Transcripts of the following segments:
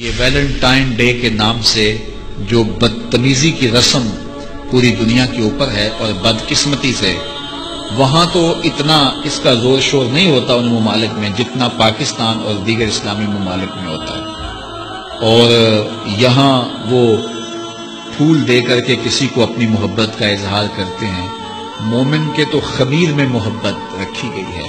یہ Valentine day کے نام سے جو بدتمیزی کی رسم پوری دنیا کے اوپر ہے اور بدقسمتی سے، وہاں تو اتنا اس کا زور شور نہیں ہوتا ان ممالک میں جتنا پاکستان اور دیگر اسلامی ممالک میں ہوتا ہے۔ اور یہاں وہ پھول دے کر کے کسی کو اپنی محبت کا اظہار کرتے ہیں۔ مومن کے تو خبیر میں محبت رکھی گئی ہے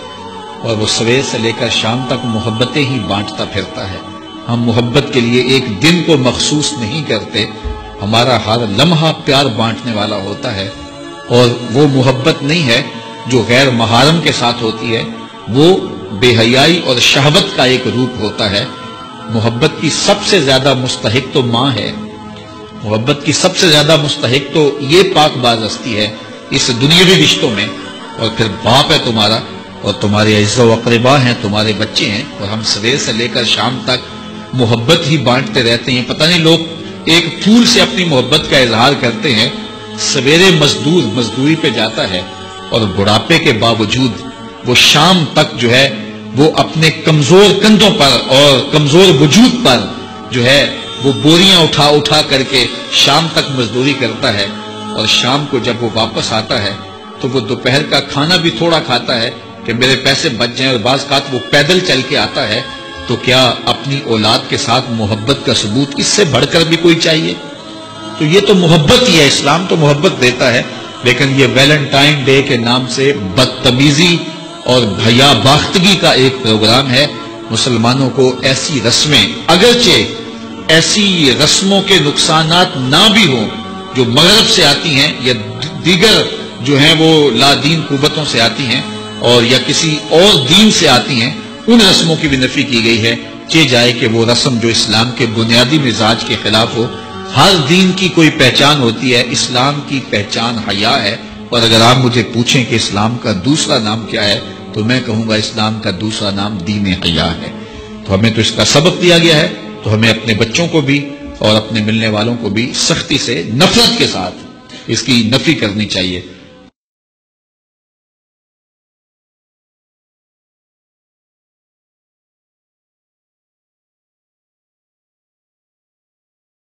اور وہ سویر سے لے کر شام تک محبتیں ہی بانٹتا پھرتا ہے۔ ہم محبت کے لیے ایک دن کو مخصوص نہیں کرتے، ہمارا ہر لمحہ پیار بانٹنے والا ہوتا ہے، اور وہ محبت نہیں ہے جو غیر محارم کے ساتھ ہوتی ہے، وہ بے حیائی اور شہبت کا ایک روپ ہوتا ہے۔ محبت کی سب سے زیادہ مستحق تو ماں ہے۔ محبت کی سب سے زیادہ مستحق تو یہ پاک باز ہستی ہے اس دنیاوی رشتوں میں۔ اور پھر باپ ہے تمہارا، اور تمہارے عزت و اقربا ہیں، تمہارے بچے ہیں، اور ہم سویر سے لے کر شام تک محبت ہی بانٹتے رہتے ہیں۔ پتہ نہیں لوگ ایک پھول سے اپنی محبت کا اظہار کرتے ہیں۔ سویرے مزدور مزدوری پہ جاتا ہے اور بڑھاپے کے باوجود وہ شام تک جو ہے وہ اپنے کمزور کندھوں پر اور کمزور وجود پر جو ہے وہ بوریاں اٹھا اٹھا کر کے شام تک مزدوری کرتا ہے اور شام کو جب وہ واپس آتا ہے تو وہ دوپہر کا کھانا بھی تھوڑا کھاتا ہے کہ میرے پیسے بچ جائیں اور بعض کا وہ پیدل چل کے آتا ہے تو کیا اپنی اولاد کے ساتھ محبت کا ثبوت اس سے بڑھ کر بھی کوئی چاہیے؟ تو یہ تو محبت ہی ہے، اسلام تو محبت دیتا ہے، لیکن یہ ویلنٹائن ڈے کے نام سے بدتمیزی اور بھیا باختگی کا ایک پروگرام ہے۔ مسلمانوں کو ایسی رسمیں، اگرچہ ایسی رسموں کے نقصانات نہ بھی ہوں، جو مغرب سے آتی ہیں یا دیگر جو ہیں وہ لا دین قوتوں سے آتی ہیں اور یا کسی اور دین سے آتی ہیں ان رسموں کی بھی نفی کی گئی ہے چے جائے کہ وہ رسم جو اسلام کے بنیادی مزاج کے خلاف ہو، ہر دین کی کوئی پہچان ہوتی ہے، اسلام کی پہچان حیا ہے۔ اور اگر آپ مجھے پوچھیں کہ اسلام کا دوسرا نام کیا ہے، تو میں کہوں گا اسلام کا دوسرا نام دین حیا ہے۔ تو ہمیں تو اس کا سبق دیا گیا ہے، تو ہمیں اپنے بچوں کو بھی اور اپنے ملنے والوں کو بھی سختی سے نفرت کے ساتھ اس کی نفی کرنی چاہیے۔